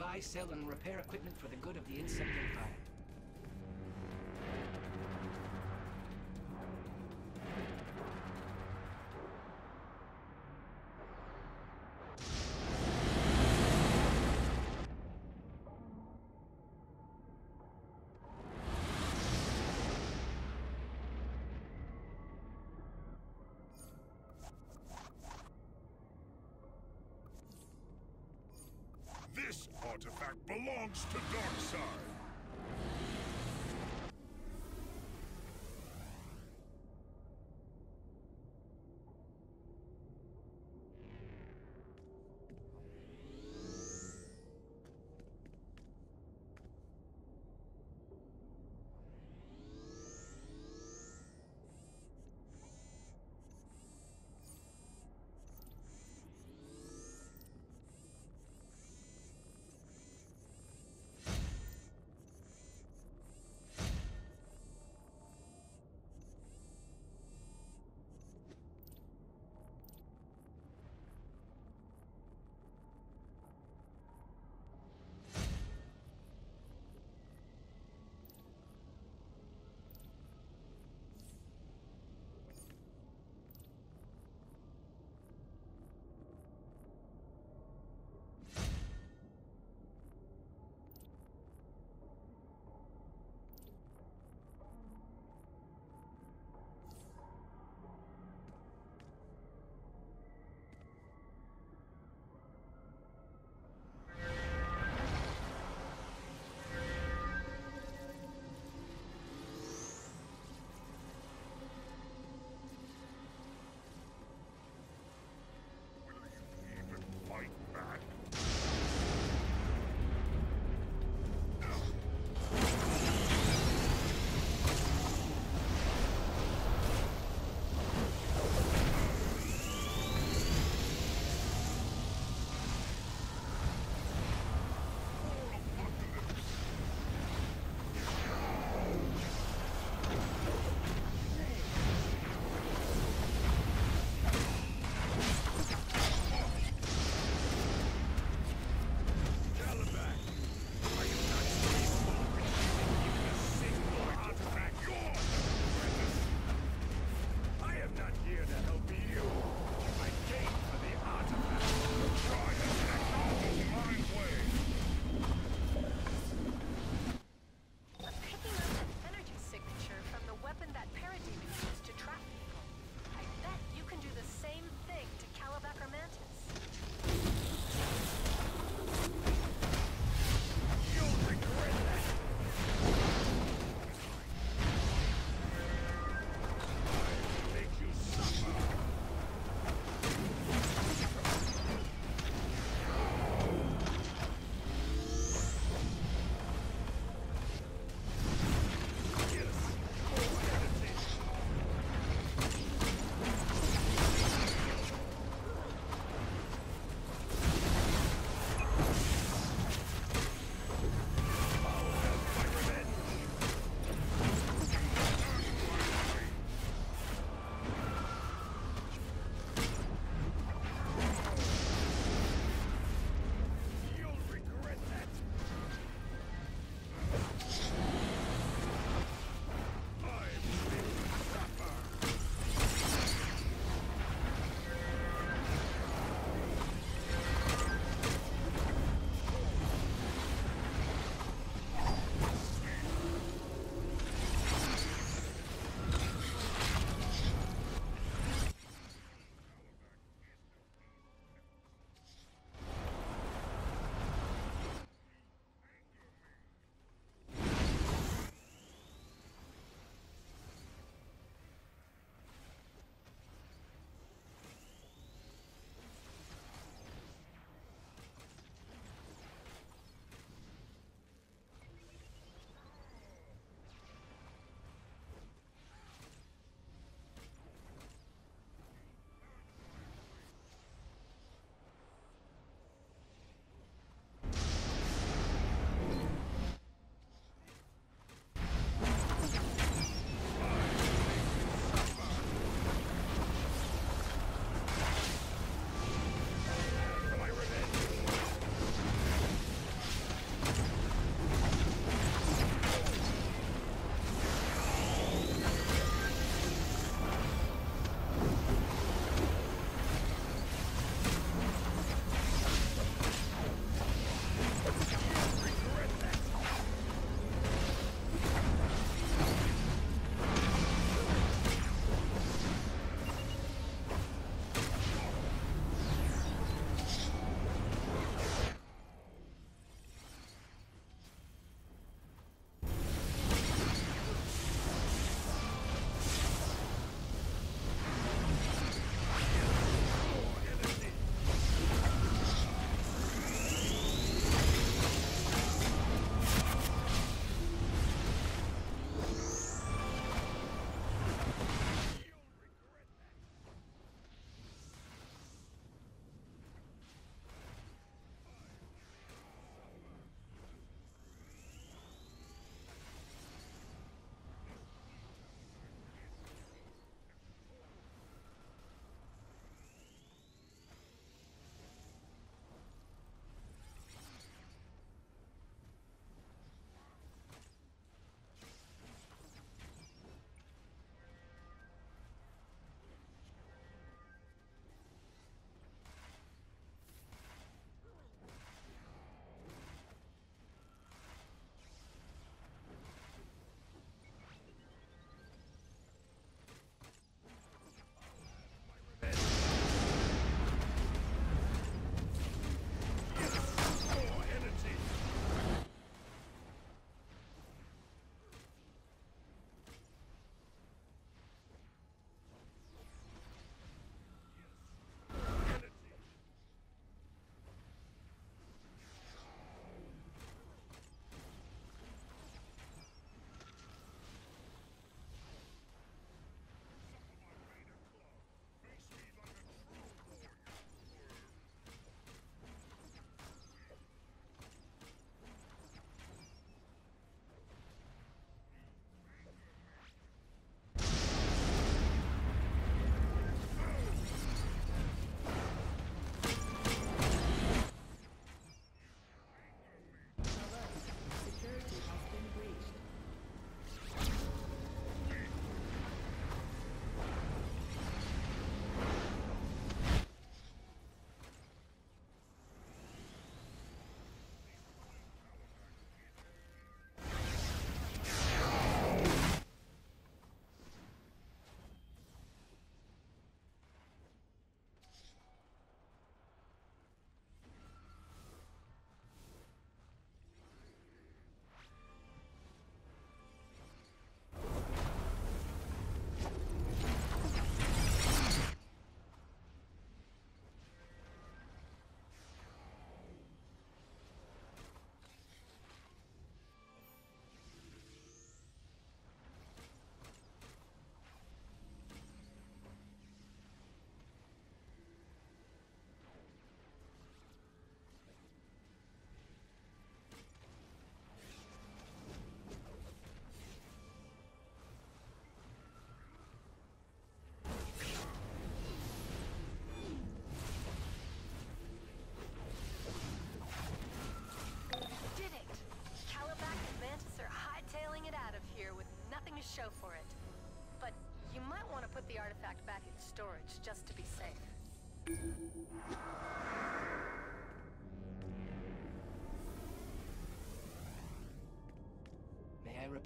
Buy, sell, and repair equipment for the good of the Insect Empire. Artifact belongs to Darkseid.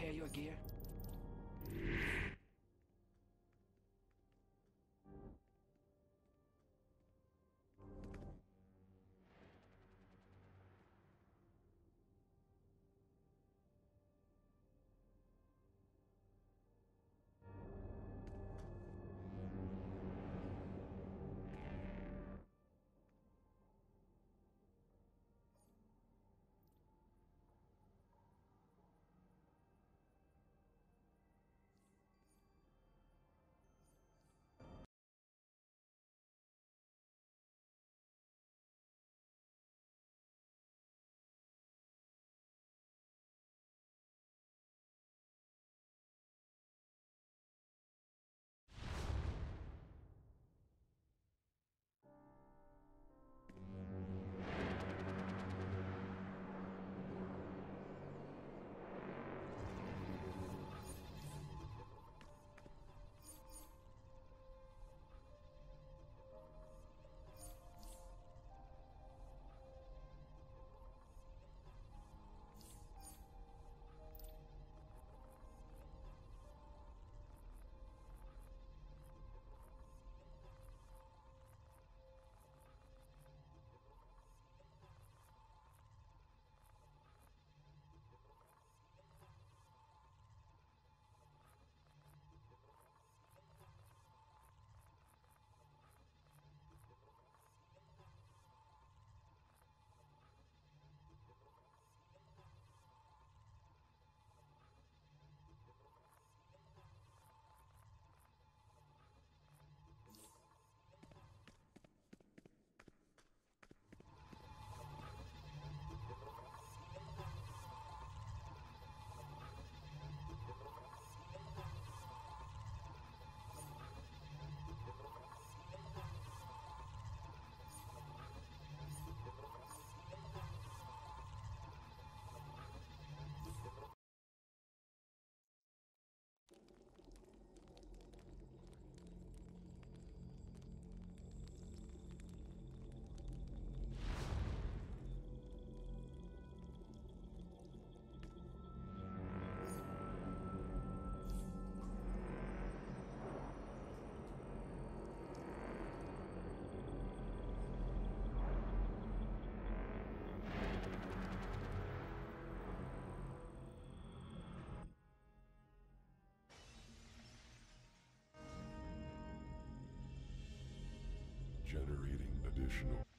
Repair your gear? Generating additional